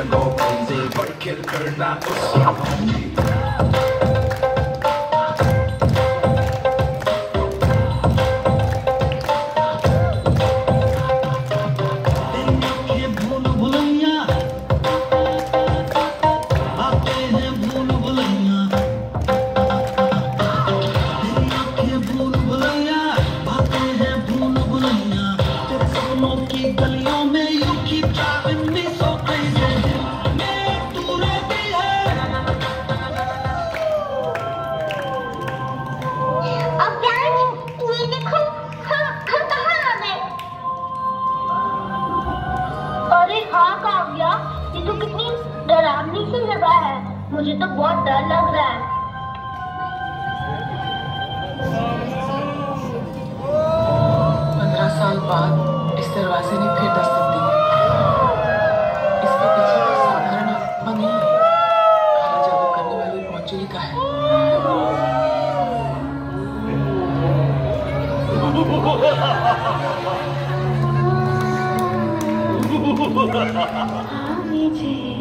can go crazy, break it, burn that pussy. मुझे तो बहुत डर लग रहा है। पंद्रह साल बाद इस दरवाजे ने फिर दस्तक दी। इसके पीछे कोई साधारण आत्मा नहीं है। काला जादू करने वाली पहुंचुली का है। मेरी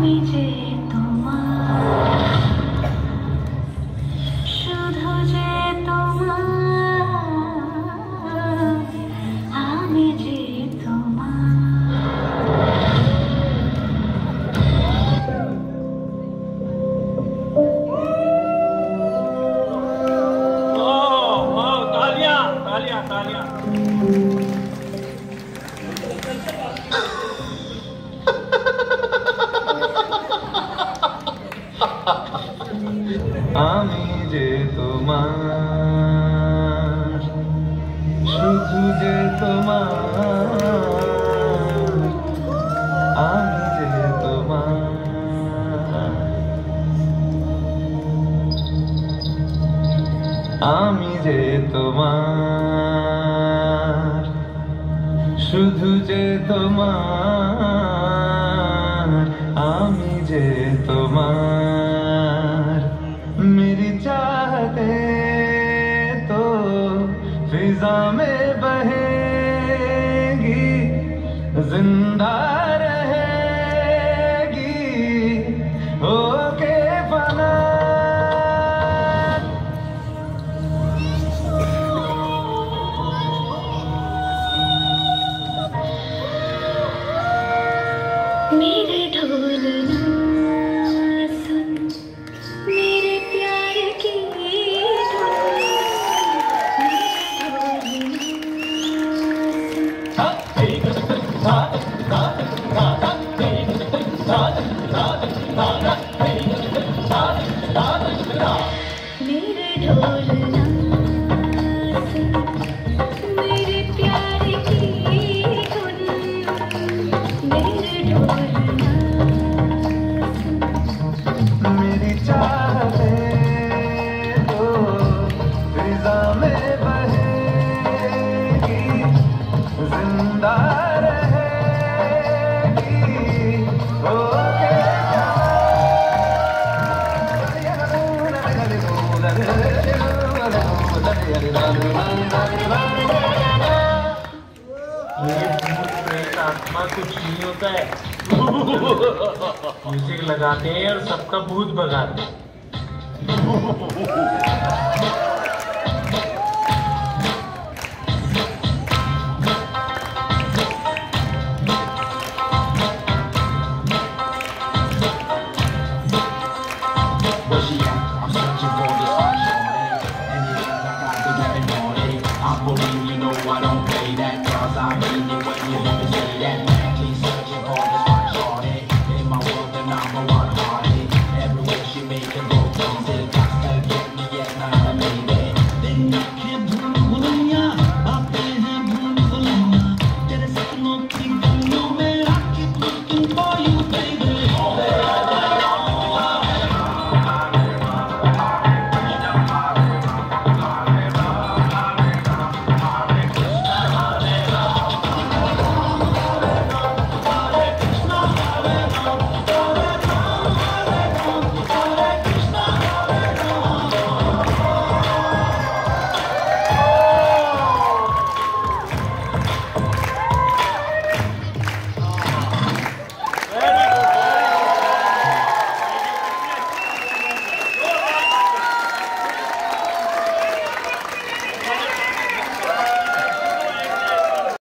আমি যে তোমার শুধু যে তোমার আমি যে তোমার। ओ আমি যে তোমার, শুধু যে তোমার, আমি যে তোমার, আমি যে তোমার, শুধু যে তোমার, আমি যে তোমার। में बहेगी ज़िंदा आत्मा कुछ नहीं होता है म्यूज़िक लगाते हैं और सबका भूत भगाते हैं।